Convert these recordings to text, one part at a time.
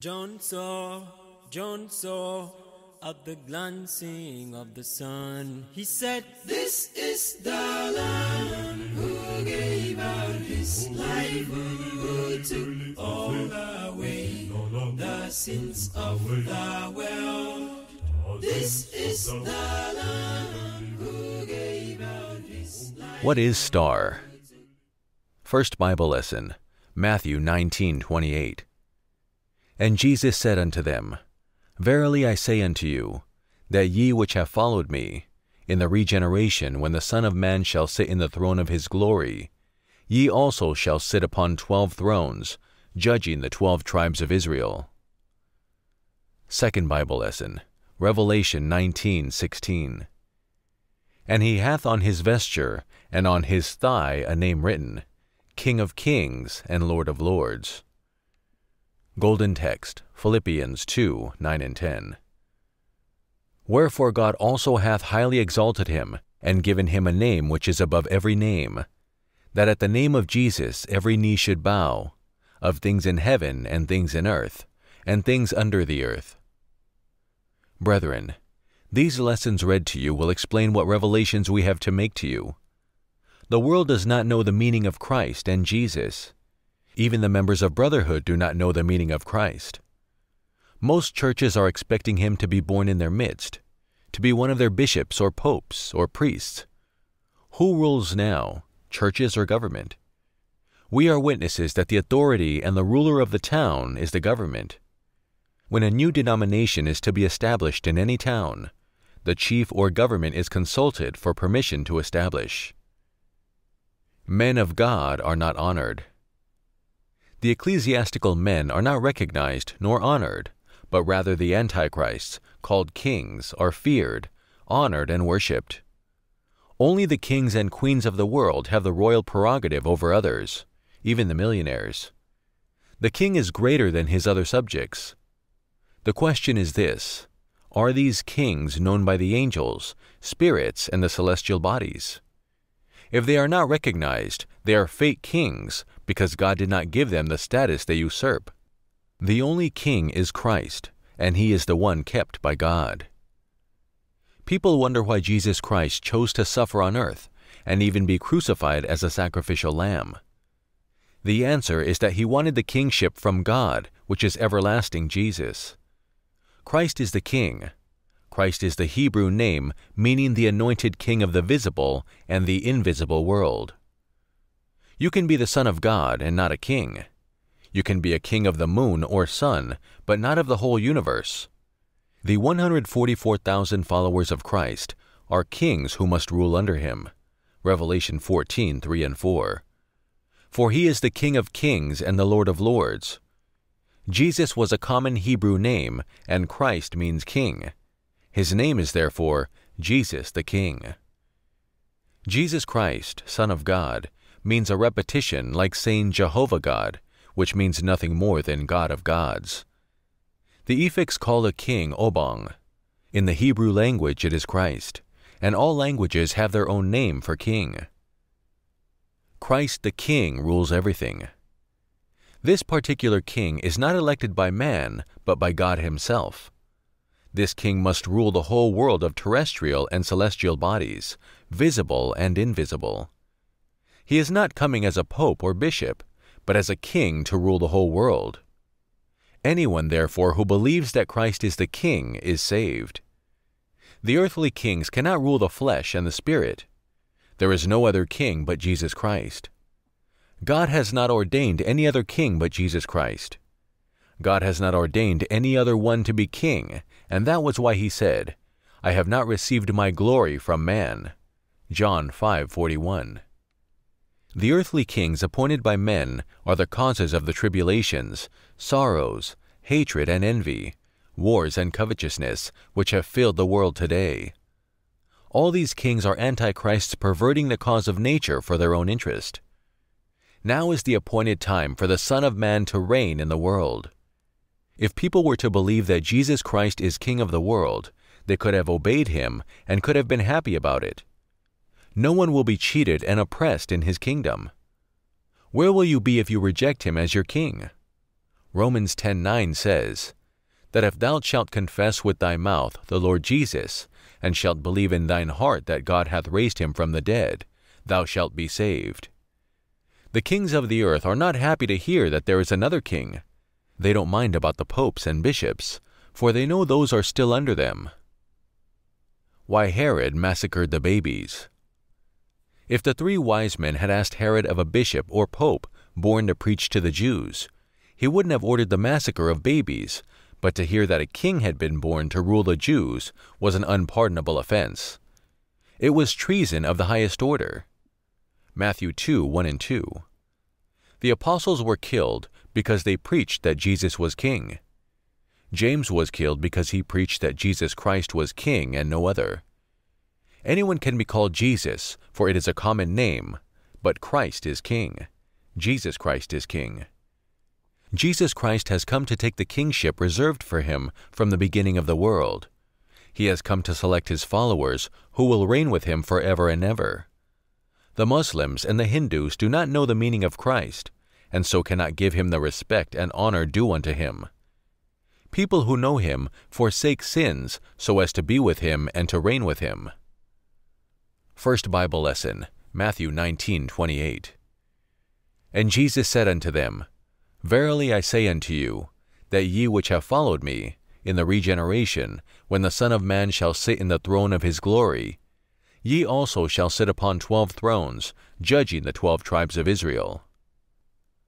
John saw, John saw at the glancing of the sun. He said, This is the Lamb who gave out his life, who took all away the sins of the world. This is the Lamb who gave out his life. What is star? First Bible lesson, Matthew 19:28. And Jesus said unto them, Verily I say unto you, that ye which have followed me, in the regeneration when the Son of Man shall sit in the throne of his glory, ye also shall sit upon twelve thrones, judging the twelve tribes of Israel. Second Bible lesson, Revelation 19:16. And he hath on his vesture and on his thigh a name written, King of Kings and Lord of Lords. Golden Text, Philippians 2 9 and 10. Wherefore God also hath highly exalted him, and given him a name which is above every name, that at the name of Jesus every knee should bow, of things in heaven and things in earth, and things under the earth. Brethren, these lessons read to you will explain what revelations we have to make to you. The world does not know the meaning of Christ and Jesus. Even the members of Brotherhood do not know the meaning of Christ. Most churches are expecting him to be born in their midst, to be one of their bishops or popes or priests. Who rules now, churches or government? We are witnesses that the authority and the ruler of the town is the government. When a new denomination is to be established in any town, the chief or government is consulted for permission to establish. Men of God are not honored. The ecclesiastical men are not recognized nor honored, but rather the antichrists, called kings, are feared, honored, and worshipped. Only the kings and queens of the world have the royal prerogative over others, even the millionaires. The king is greater than his other subjects. The question is this Are these kings known by the angels, spirits, and the celestial bodies? If they are not recognized, they are fake kings because God did not give them the status they usurp. The only king is Christ, and he is the one kept by God. People wonder why Jesus Christ chose to suffer on earth and even be crucified as a sacrificial lamb. The answer is that he wanted the kingship from God, which is everlasting Jesus. Christ is the king. Christ is the Hebrew name meaning the anointed king of the visible and the invisible world. You can be the son of God and not a king. You can be a king of the moon or sun, but not of the whole universe. The 144,000 followers of Christ are kings who must rule under him. Revelation 14, 3 and 4. For he is the King of kings and the Lord of lords. Jesus was a common Hebrew name, and Christ means king. His name is therefore Jesus the King. Jesus Christ, Son of God, means a repetition like saying Jehovah God, which means nothing more than God of gods. The Efiks call a king Obong. In the Hebrew language it is Christ, and all languages have their own name for king. Christ the King rules everything. This particular king is not elected by man, but by God himself. This king must rule the whole world of terrestrial and celestial bodies, visible and invisible. He is not coming as a pope or bishop, but as a king to rule the whole world. Anyone, therefore, who believes that Christ is the king is saved. The earthly kings cannot rule the flesh and the spirit. There is no other king but Jesus Christ. God has not ordained any other king but Jesus Christ. God has not ordained any other one to be king, and that was why he said, I have not received my glory from man. John 5:41. The earthly kings appointed by men are the causes of the tribulations, sorrows, hatred and envy, wars and covetousness, which have filled the world today. All these kings are antichrists perverting the cause of nature for their own interest. Now is the appointed time for the Son of Man to reign in the world. If people were to believe that Jesus Christ is King of the world, they could have obeyed him and could have been happy about it. No one will be cheated and oppressed in his kingdom. Where will you be if you reject him as your king? Romans 10:9 says, That if thou shalt confess with thy mouth the Lord Jesus, and shalt believe in thine heart that God hath raised him from the dead, thou shalt be saved. The kings of the earth are not happy to hear that there is another king. They don't mind about the popes and bishops, for they know those are still under them. Why Herod massacred the babies. If the three wise men had asked Herod of a bishop or pope born to preach to the Jews, he wouldn't have ordered the massacre of babies, but to hear that a king had been born to rule the Jews was an unpardonable offense. It was treason of the highest order. Matthew 2 1 and 2. The apostles were killed because they preached that Jesus was king. James was killed because he preached that Jesus Christ was king and no other. Anyone can be called Jesus, for it is a common name, but Christ is king. Jesus Christ is king. Jesus Christ has come to take the kingship reserved for him from the beginning of the world. He has come to select his followers who will reign with him forever and ever. The Muslims and the Hindus do not know the meaning of Christ, and so cannot give him the respect and honor due unto him. People who know him forsake sins so as to be with him and to reign with him. First Bible lesson, Matthew 19:28. And Jesus said unto them, Verily I say unto you, that ye which have followed me, in the regeneration, when the Son of Man shall sit in the throne of his glory, ye also shall sit upon twelve thrones, judging the twelve tribes of Israel.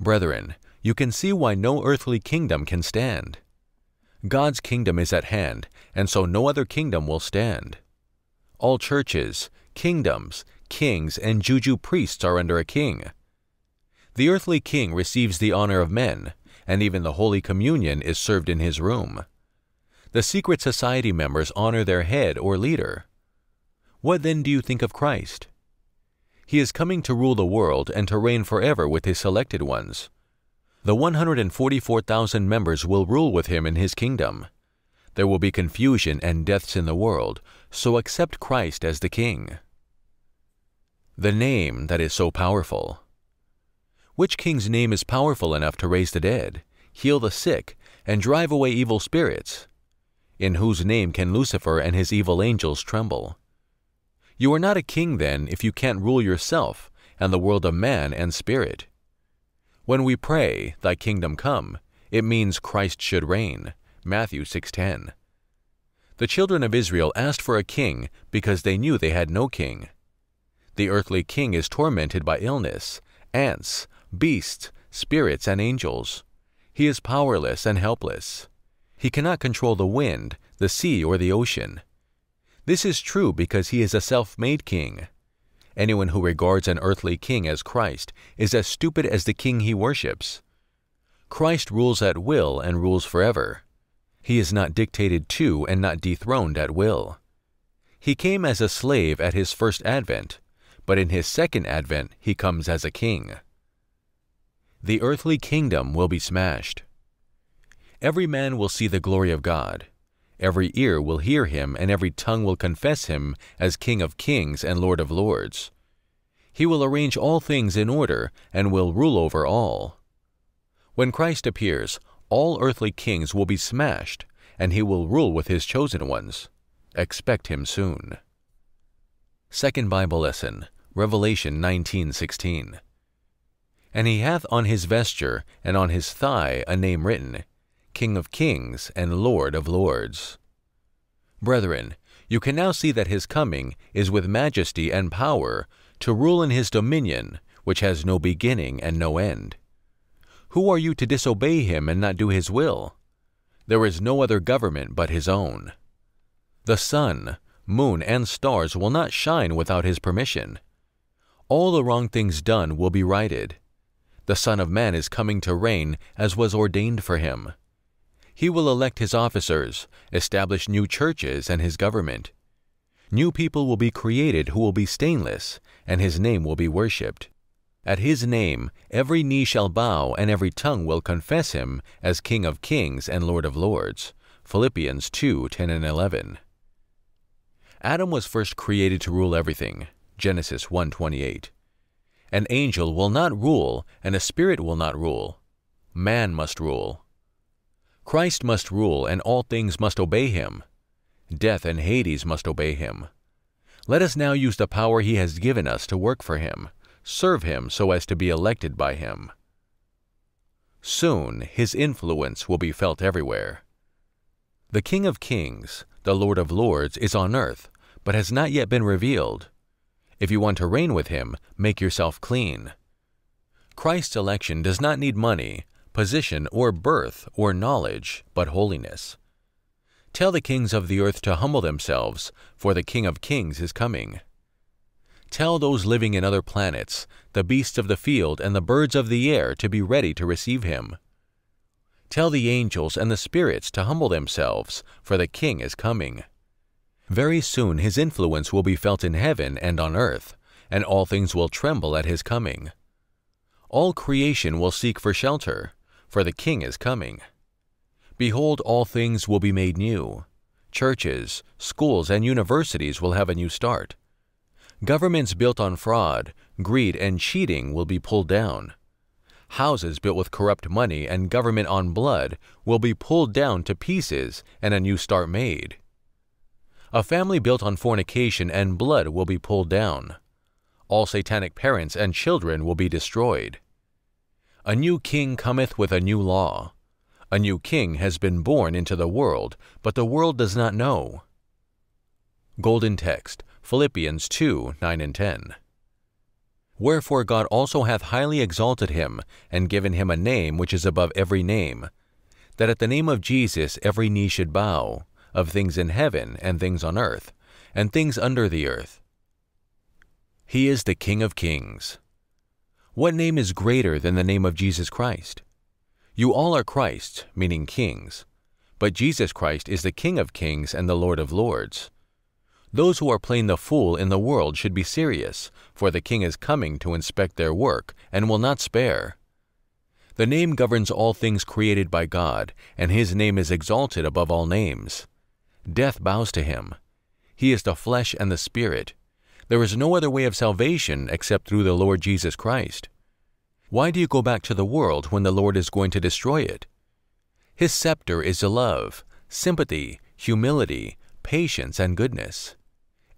Brethren, you can see why no earthly kingdom can stand. God's kingdom is at hand, and so no other kingdom will stand. All churches, kingdoms, kings, and juju priests are under a king. The earthly king receives the honor of men, and even the Holy Communion is served in his room. The secret society members honor their head or leader. What then do you think of Christ? He is coming to rule the world and to reign forever with his selected ones. The 144,000 members will rule with him in his kingdom. There will be confusion and deaths in the world, so accept Christ as the King. The name that is so powerful. Which king's name is powerful enough to raise the dead, heal the sick, and drive away evil spirits? In whose name can Lucifer and his evil angels tremble? You are not a king, then, if you can't rule yourself and the world of man and spirit. When we pray, Thy kingdom come, it means Christ should reign. Matthew 6:10. The children of Israel asked for a king because they knew they had no king. The earthly king is tormented by illness, ants, beasts, spirits, and angels. He is powerless and helpless. He cannot control the wind, the sea, or the ocean. This is true because he is a self-made king. Anyone who regards an earthly king as Christ is as stupid as the king he worships. Christ rules at will and rules forever. He is not dictated to and not dethroned at will. He came as a slave at his first advent, but in his second advent he comes as a king the earthly kingdom will be smashed. Every man will see the glory of God. Every ear will hear him, and every tongue will confess him as King of kings and Lord of lords. He will arrange all things in order and will rule over all. When Christ appears, all earthly kings will be smashed, and he will rule with his chosen ones. Expect him soon. Second Bible Lesson, Revelation 19:16. And he hath on his vesture and on his thigh a name written, King of kings and Lord of lords. Brethren, you can now see that his coming is with majesty and power to rule in his dominion, which has no beginning and no end. Who are you to disobey him and not do his will? There is no other government but his own. The sun, moon, and stars will not shine without his permission. All the wrong things done will be righted the Son of Man is coming to reign as was ordained for him. He will elect his officers, establish new churches and his government. New people will be created who will be stainless, and his name will be worshipped. At his name every knee shall bow and every tongue will confess him as King of kings and Lord of lords. Philippians 2 10 and 11. Adam was first created to rule everything. Genesis 1:28. An angel will not rule, and a spirit will not rule. Man must rule. Christ must rule, and all things must obey him. Death and Hades must obey him. Let us now use the power he has given us to work for him, serve him so as to be elected by him. Soon his influence will be felt everywhere. The King of Kings, the Lord of Lords, is on earth, but has not yet been revealed. If you want to reign with him, make yourself clean. Christ's election does not need money, position, or birth, or knowledge, but holiness. Tell the kings of the earth to humble themselves, for the King of Kings is coming. Tell those living in other planets, the beasts of the field and the birds of the air to be ready to receive him. Tell the angels and the spirits to humble themselves, for the King is coming. Very soon his influence will be felt in heaven and on earth, and all things will tremble at his coming. All creation will seek for shelter, for the King is coming. Behold, all things will be made new. Churches, schools, and universities will have a new start. Governments built on fraud, greed, and cheating will be pulled down. Houses built with corrupt money and government on blood will be pulled down to pieces and a new start made. A family built on fornication and blood will be pulled down. All satanic parents and children will be destroyed. A new king cometh with a new law. A new king has been born into the world, but the world does not know. Golden Text, Philippians 2 9 and 10. Wherefore God also hath highly exalted him, and given him a name which is above every name, that at the name of Jesus every knee should bow, of things in heaven and things on earth, and things under the earth. He is the King of kings. What name is greater than the name of Jesus Christ? You all are Christs, meaning kings, but Jesus Christ is the King of kings and the Lord of lords. Those who are playing the fool in the world should be serious, for the King is coming to inspect their work and will not spare. The name governs all things created by God, and his name is exalted above all names. Death bows to him. He is the flesh and the spirit. There is no other way of salvation except through the Lord Jesus Christ. Why do you go back to the world when the Lord is going to destroy it? His scepter is love, sympathy, humility, patience, and goodness.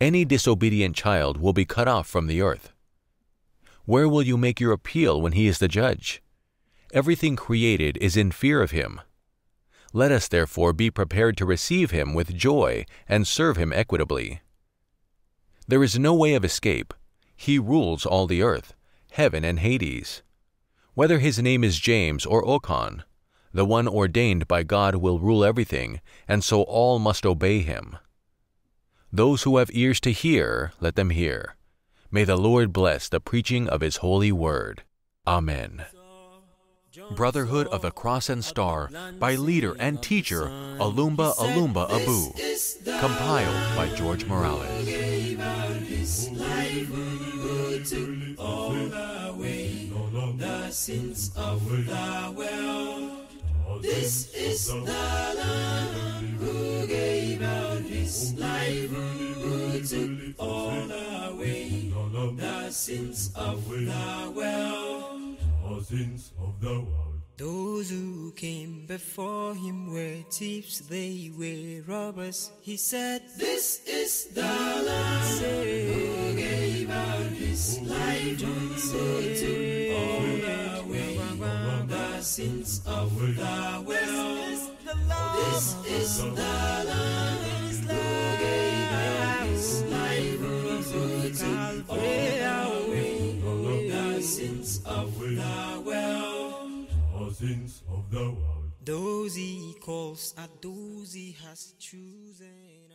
Any disobedient child will be cut off from the earth. Where will you make your appeal when he is the judge? Everything created is in fear of him. Let us therefore be prepared to receive him with joy and serve him equitably. There is no way of escape. He rules all the earth, heaven and Hades. Whether his name is James or Okon, the one ordained by God will rule everything, and so all must obey him. Those who have ears to hear, let them hear. May the Lord bless the preaching of his holy word. Amen. Brotherhood of the Cross and Star by leader and teacher Olumba Olumba Obu. Compiled by George Morales. This life we took all away the sins of the world. This is the Lamb who gave out his life, who took all away the sins of the world The sins of the world. Those who came before him were thieves, they were robbers. He said, This is the Lamb who gave out his life to all away the sins of the sins of the world. Those he calls are those has chosen.